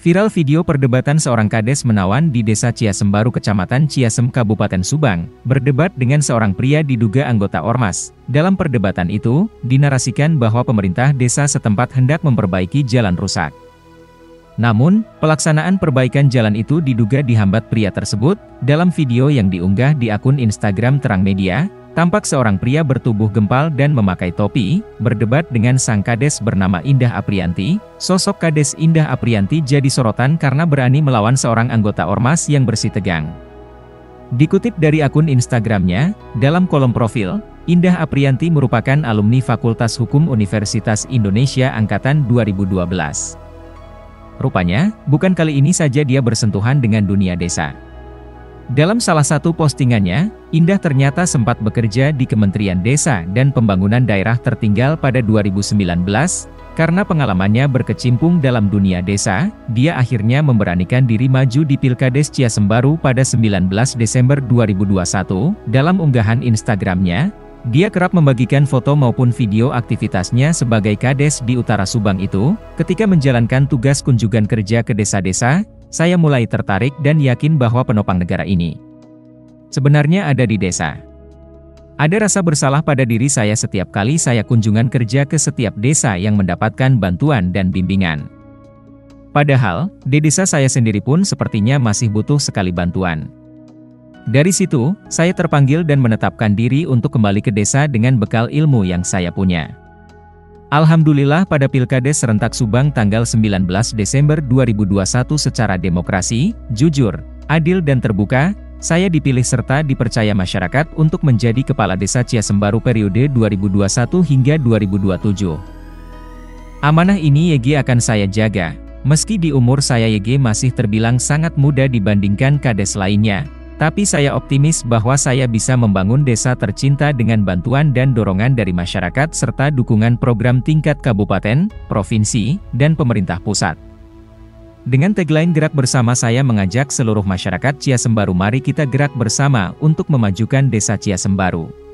Viral video perdebatan seorang kades menawan di desa Ciasembaru kecamatan Ciasem Kabupaten Subang, berdebat dengan seorang pria diduga anggota Ormas. Dalam perdebatan itu, dinarasikan bahwa pemerintah desa setempat hendak memperbaiki jalan rusak. Namun, pelaksanaan perbaikan jalan itu diduga dihambat pria tersebut, dalam video yang diunggah di akun Instagram Terang Media, Tampak seorang pria bertubuh gempal dan memakai topi, berdebat dengan sang kades bernama Indah Aprianti. Sosok kades Indah Aprianti jadi sorotan karena berani melawan seorang anggota Ormas yang bersih tegang. Dikutip dari akun Instagramnya, dalam kolom profil, Indah Aprianti merupakan alumni Fakultas Hukum Universitas Indonesia Angkatan 2012. Rupanya, bukan kali ini saja dia bersentuhan dengan dunia desa. Dalam salah satu postingannya, Indah ternyata sempat bekerja di Kementerian Desa dan Pembangunan Daerah Tertinggal pada 2019, karena pengalamannya berkecimpung dalam dunia desa, dia akhirnya memberanikan diri maju di Pilkades Ciasembaru pada 19 Desember 2021. Dalam unggahan Instagramnya, dia kerap membagikan foto maupun video aktivitasnya sebagai kades di utara Subang itu, ketika menjalankan tugas kunjungan kerja ke desa-desa, saya mulai tertarik dan yakin bahwa penopang negara ini sebenarnya ada di desa. Ada rasa bersalah pada diri saya setiap kali saya kunjungan kerja ke setiap desa yang mendapatkan bantuan dan bimbingan. Padahal, di desa saya sendiri pun sepertinya masih butuh sekali bantuan. Dari situ, saya terpanggil dan menetapkan diri untuk kembali ke desa dengan bekal ilmu yang saya punya. Alhamdulillah pada Pilkades serentak Subang tanggal 19 Desember 2021 secara demokrasi, jujur, adil dan terbuka, saya dipilih serta dipercaya masyarakat untuk menjadi Kepala Desa Ciasembaru periode 2021 hingga 2027. Amanah ini YG akan saya jaga, meski di umur saya YG masih terbilang sangat muda dibandingkan kades lainnya, tapi saya optimis bahwa saya bisa membangun desa tercinta dengan bantuan dan dorongan dari masyarakat serta dukungan program tingkat kabupaten, provinsi, dan pemerintah pusat. Dengan tagline Gerak Bersama saya mengajak seluruh masyarakat Ciasembaru mari kita gerak bersama untuk memajukan desa Ciasembaru.